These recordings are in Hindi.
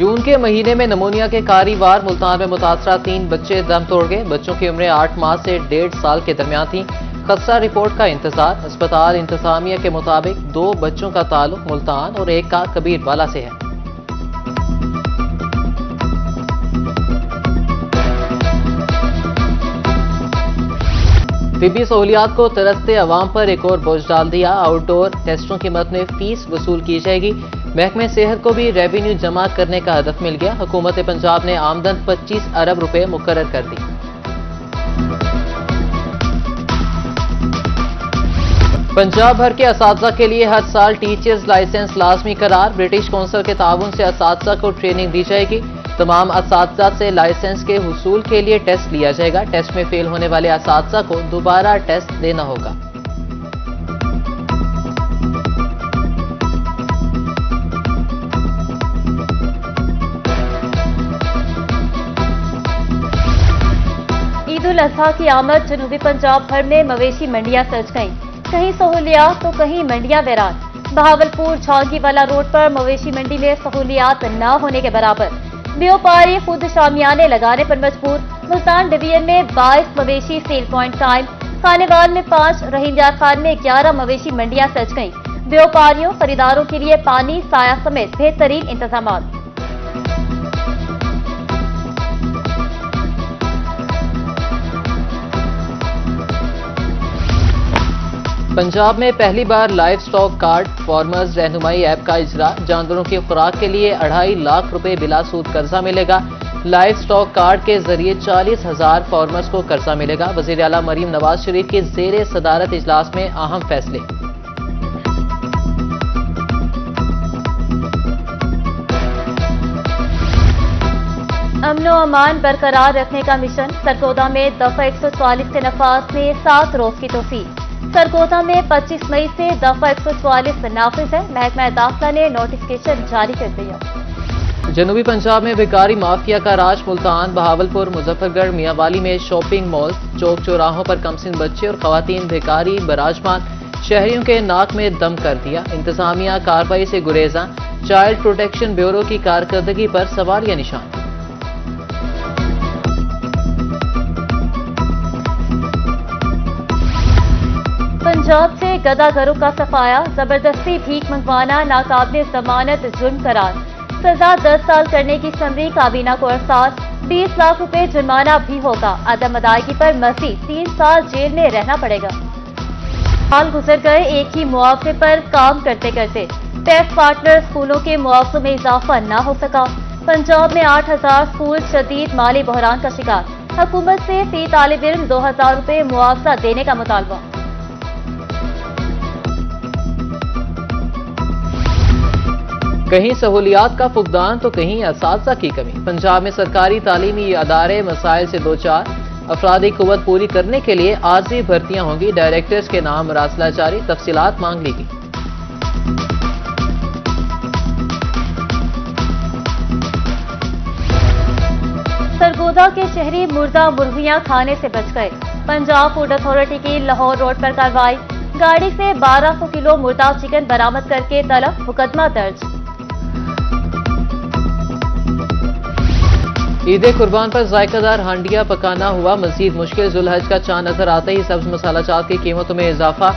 जून के महीने में नमोनिया के कारी वार मुल्तान में मुतासरा तीन बच्चे दम तोड़ गए। बच्चों की उम्रें आठ माह से डेढ़ साल के दरमियान थी। खदसा रिपोर्ट का इंतज़ार। अस्पताल इंतजामिया के मुताबिक दो बच्चों का ताल्लुक मुल्तान और एक का कबीर वाला से है। तिबी सहूलियात को तरसते अवाम पर एक और बोझ डाल दिया। आउटडोर टेस्टों की मद में फ़ीस वसूल की जाएगी। महकमे सेहत को भी रेवेन्यू जमा करने का हदफ मिल गया। हुकूमत पंजाब ने आमदन 25 अरब रुपए मुकर कर दी। पंजाब भर के इस के लिए हर साल टीचर्स लाइसेंस लाजमी करार। ब्रिटिश कौंसिल के ताउन से इस को ट्रेनिंग दी जाएगी। तमाम इस से लाइसेंस के हसूल के लिए टेस्ट लिया जाएगा। टेस्ट में फेल होने वाले इस को दोबारा टेस्ट देना होगा। ईद उल अजहा की आमद जनूबी पंजाब भर में मवेशी मंडियाँ सज गईं। कहीं सहूलियात तो कहीं मंडियाँ वैरान बहावलपुर वाला रोड पर मवेशी मंडी में सहूलियात न होने के बराबर। व्यापारी खुद शामियाने लगाने पर मजबूर। मुल्तान डिवीज़न में 22 मवेशी सेल पॉइंट कायम। खानेवाल में पाँच रहीमयार खान में 11 मवेशी मंडियाँ सज गईं। व्यापारियों, खरीदारों के लिए पानी, साया समेत बेहतरीन इंतज़ाम पंजाब में पहली बार लाइव स्टॉक कार्ड फार्मर्स रहनुमाई ऐप का इजरा। जानवरों की खुराक के लिए अढ़ाई लाख रुपए बिला सूद कर्जा मिलेगा। लाइव स्टॉक कार्ड के ज़रिए चालीस हज़ार फार्मर्स को कर्जा मिलेगा। वज़ीर अला मरीम नवाज़ शरीफ के जेर सदारत इजलास में अहम फैसले। अमनो अमान बरकरार रखने का मिशन, सरगोदा में दफ़ा एक सौ चालीस के नफाज में सात रोज की तोसी सरगोदा में 25 मई से दफ़ा एक सौ चौवालीस नाफिज है। महकमा दाखिला ने नोटिफिकेशन जारी कर दिया। जनूबी पंजाब में भिकारी माफिया का राज मुल्तान, बहावलपुर, मुजफ्फरगढ़, मियावाली में शॉपिंग मॉल चौक चौराहों पर कमसिन बच्चे और खातन भिकारी बराजमान, शहरियों के नाक में दम कर दिया। इंतजामिया कार्रवाई से गुरेजा। चाइल्ड प्रोटेक्शन ब्यूरो की कारकर्दगी पर सवालिया निशान। पंजाब से गदागरों का सफाया, ज़बरदस्ती भीख मंगवाना, नाकाबले जमानत, जुर्म करार। सजा 10 साल करने की समरी काबीना को अरसास 20 लाख रुपए जुर्माना भी होगा। अदम अदायगी पर मजीद तीन साल जेल में रहना पड़ेगा। हाल गुजर गए, एक ही मुआवजे पर काम करते करते। टैक्स पार्टनर स्कूलों के मुआवजों में इजाफा न हो सका। पंजाब में आठ हज़ार स्कूल शदीद माली बहरान का शिकार। हुकूमत से फ़ी तालब इल्म दो हज़ार रुपए मुआवजा देने का मुतालबा। कहीं सहूलियात का फुकदान तो कहीं इस की कमी। पंजाब में सरकारी तालीमी अदारे मसाइल से दो चार। अफराधी कुत पूरी करने के लिए आर्जी भर्तियाँ होंगी। डायरेक्टर्स के नाम रासला जारी तफसीत मांग ली गई। सरगोदा के शहरी मुर्दा मुर्गियाँ खाने से बच गए। पंजाब फ़ूड अथॉरिटी की लाहौर रोड पर कार्रवाई। गाड़ी से 1200 किलो मुर्दा चिकन बरामद करके तलब मुकदमा दर्ज। ईद कुर्बान पर जायकादार हांडिया पकाना हुआ मजीद मुश्किल। जुलहज का चाँद नज़र आते ही सब्ज मसाला चाट की कीमतों में इजाफा।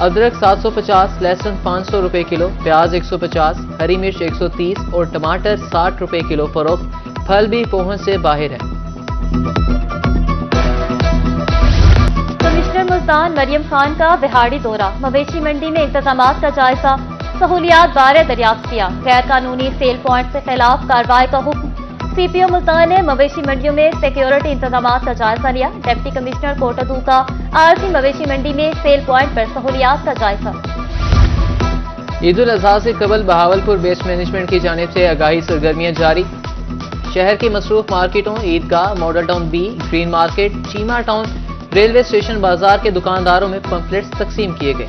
अदरक 750, लहसुन 500 रुपए किलो प्याज 150, हरी मिर्च 130 और टमाटर 60 रुपए किलो फरोख्त। फल भी पहुँच से बाहर है। कमिश्नर मुल्तान मरियम खान का बिहाड़ी दौरा। मवेशी मंडी में इंतज़ाम का जायजा। सहूलियात बारे दरियाफ्त किया। गैर कानूनी सेल प्वाइंट के खिलाफ कार्रवाई का हुक्म। सीपीओ मुल्तान ने मवेशी मंडियों में सिक्योरिटी इंतज़ाम का जायजा लिया। डिप्टी कमिश्नर कोटादू का आरसी मवेशी मंडी में सेल प्वाइंट पर सहूलियात का जायजा। ईद उल अजहा से कबल बहावलपुर बेस्ट मैनेजमेंट की जानब से आगाही सरगर्मियाँ जारी। शहर की मसरूफ मार्केटों, Eidgah model town B green market Cheema town railway station बाज़ार के दुकानदारों में पंपलेट्स तकसीम किए गए।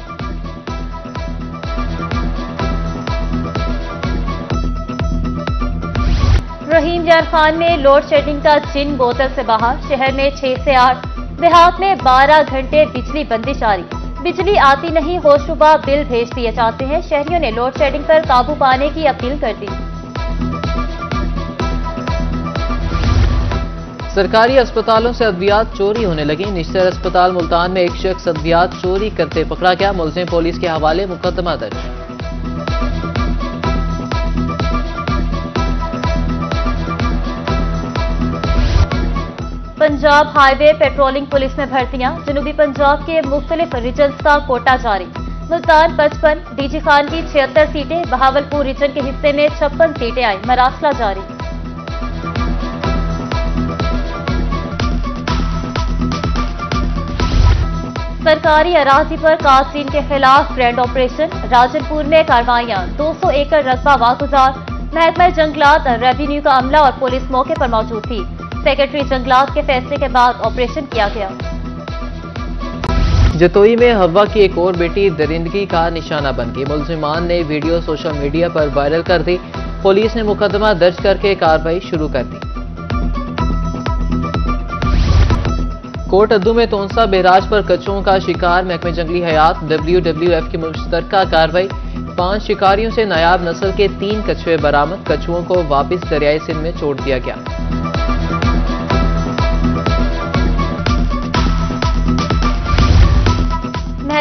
रहीम यार खान में लोड शेडिंग का जिन बोतल से बाहर, शहर में छह से आठ, देहात में 12 घंटे बिजली बंदी जारी बिजली आती नहीं हो सुबह बिल भेज दिए जाते हैं। शहरियों ने लोड शेडिंग पर काबू पाने की अपील कर दी। सरकारी अस्पतालों से अद्वियात चोरी होने लगी। निश्चर अस्पताल मुल्तान में एक शख्स अद्वियात चोरी करते पकड़ा गया। मुलजिम पुलिस के हवाले मुकदमा दर्ज। पंजाब हाईवे पेट्रोलिंग पुलिस में भर्तियाँ, जनूबी पंजाब के मुख्तलिफ़ रीजन्स का कोटा जारी। मुल्तान, पचपन, डीजी खान की छिहत्तर सीटें, बहावलपुर रीजन के हिस्से में छप्पन सीटें आई, मरासला जारी। सरकारी अराजी पर कासरीन के खिलाफ ग्रैंड ऑपरेशन, राजनपुर में कार्रवाइयाँ 200 एकड़ रकबा वागुजार। महकमा जंगलात, रेवेन्यू का अमला और पुलिस मौके पर मौजूद थी। सेक्रेटरी जंगलात के फैसले के बाद ऑपरेशन किया गया। जतोई में हवा की एक और बेटी दरिंदगी का निशाना बन गई। मुलजिमान ने वीडियो सोशल मीडिया पर वायरल कर दी। पुलिस ने मुकदमा दर्ज करके कार्रवाई शुरू कर दी। कोट अद्दू में तोनसा बेराज पर कछुओं का शिकार। महकमे जंगली हयात डब्ल्यूडब्ल्यूएफ की मुश्तर कार्रवाई। पाँच शिकारियों से नायाब नस्ल के तीन कछुए बरामद। कछुओं को वापस दरियाई सिंध में छोड़ दिया गया।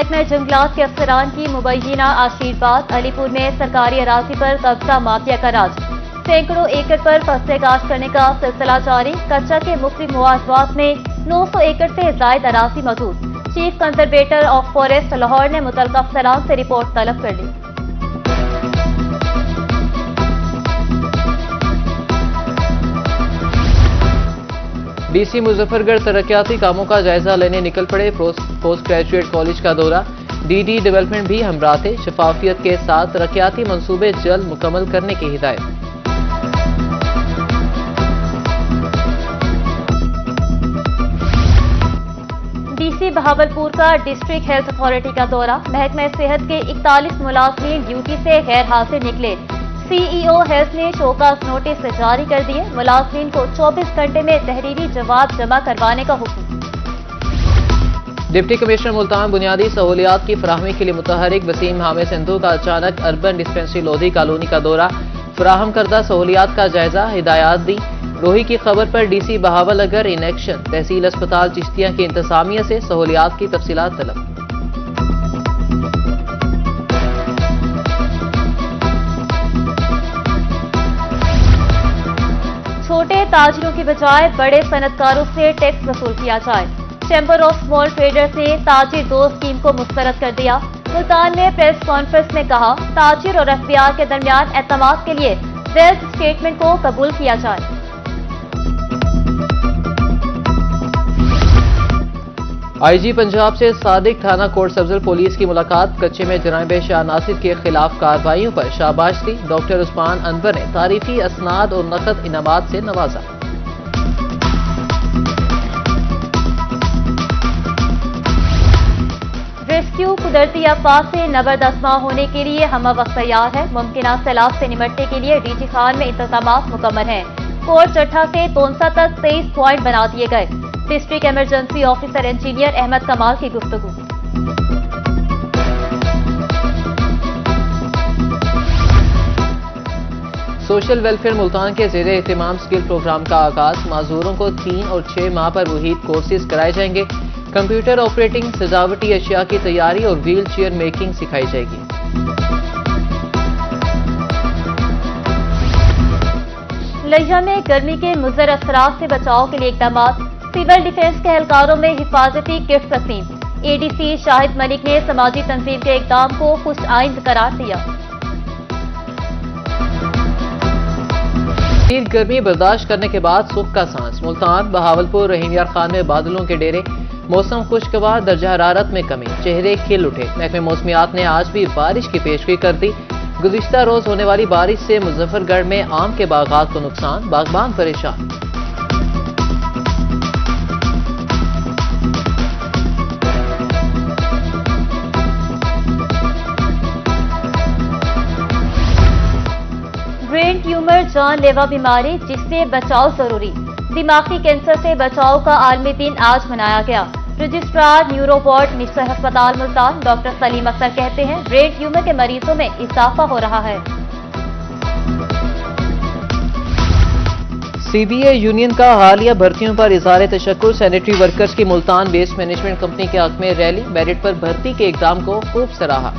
महकमा जंगलात के अफसरान की मुबैना आशीर्वाद, अलीपुर में सरकारी अराजी पर कब्जा माफिया का राज। सैकड़ों एकड़ पर फ़सलें काश करने का सिलसिला जारी। कच्चा के मुख्य मुआवजात में 900 एकड़ से जायद अराजी मौजूद। Chief conservator of forest Lahore ने मुतल अफसरान से रिपोर्ट तलब कर ली। डीसी मुजफ्फरगढ़ तरक्याती कामों का जायजा लेने निकल पड़े पोस्ट ग्रेजुएट कॉलेज का दौरा। डीडी डेवलपमेंट भी हमरा थे शफाफियत के साथ तरक्याती मंसूबे जल्द मुकम्मल करने की हिदायत। डीसी बहावलपुर का डिस्ट्रिक्ट हेल्थ अथॉरिटी का दौरा। महकमा सेहत के 41 मुलाजमीन ड्यूटी से गैर हाजिर निकले। सीईओ हेल्थ ने शोकास नोटिस जारी कर दिए। मुलाजमीन को 24 घंटे में तहरीरी जवाब जमा करवाने का हुक्म। डिप्टी कमिश्नर मुल्तान बुनियादी सहूलियात की फराहमी के लिए मुतहरिक वसीम हामिद सिंधु का अचानक अर्बन डिस्पेंसरी लोधी कॉलोनी का दौरा। फराहम करदा सहूलियात का जायजा, हिदायत दी। रोही की खबर पर डीसी बहावल अगर इन एक्शन। तहसील अस्पताल चिश्तिया की इंतजामिया से सहूलियात की तफसीत तलब। ताजरों के बजाय बड़े सनतकारों से टैक्स वसूल किया जाए। चैंबर ऑफ़ स्मॉल ट्रेडर्स ने ताजिर दो स्कीम को मुस्तरद कर दिया। मुल्तान ने प्रेस कॉन्फ्रेंस में कहा, ताजिर और एफ़ के दरमियान एतमाद के लिए वेल्थ स्टेटमेंट को कबूल किया जाए। आईजी पंजाब से सादिक थाना कोर्ट सब्जल पुलिस की मुलाकात, कच्चे में जनाब शाह नासिर के खिलाफ कार्रवाइयों पर शाबाश दी। डॉक्टर उस्मान अनवर ने तारीफी असनाद और नकद इनामात से नवाजा। रेस्क्यू कुदरती अफवाह से नबरदस्मा होने के लिए हम वक्त तैयार है। मुमकिन सैलाब से निमटने के लिए डीजी खान में इंतज़ाम मुकम्मल हैं। कोर्ट चट्ठा से तोनसा तक तेईस प्वाइंट बना दिए गए। District emergency officer engineer Ahmad Kamal की गुफ्तगु सोशल वेलफेयर मुल्तान के जेर एहतमाम स्किल प्रोग्राम का आगाज़ माजूरों को तीन और छह माह पर वहीद कोर्सेज कराए जाएँगे कंप्यूटर ऑपरेटिंग सजावटी अशिया की तैयारी और व्हील चेयर मेकिंग सिखाई जाएगी लिया में गर्मी के मुजर असरा से बचाव के लिए इकदाम सिविल डिफेंस के एहलकारों में हिफाजती किट तकसीम एडीसी शाहिद मलिक ने समाजी तंजीम के इकदाम को खुश आइंद करार दिया। गर्मी बर्दाश्त करने के बाद सुख का सांस। मुल्तान, बहावलपुर रहीम यार खान में बादलों के डेरे। मौसम खुशगवार, दर्जा हरारत में कमी। चेहरे खिल उठे। महकमे मौसमियात ने आज भी बारिश की पेशगी कर दी। गुजशत रोज होने वाली बारिश से मुजफ्फरगढ़ में आम के बागात को नुकसान, बागबान परेशान। जानलेवा बीमारी जिससे बचाव ज़रूरी। दिमागी कैंसर से बचाव का आलमी दिन आज मनाया गया। रजिस्ट्रार न्यूरो वार्ड अस्पताल मुल्तान, डॉक्टर सलीम अख्तर कहते हैं ब्रेन ट्यूमर के मरीजों में इजाफा हो रहा है। सीबीए यूनियन का हालिया भर्तियों पर इजहार तशक्र सैनिटरी वर्कर्स की मुल्तान बेस्ड मैनेजमेंट कंपनी के हक में रैली, मेरिट पर भर्ती के एग्ज़ाम को खूब सराहा।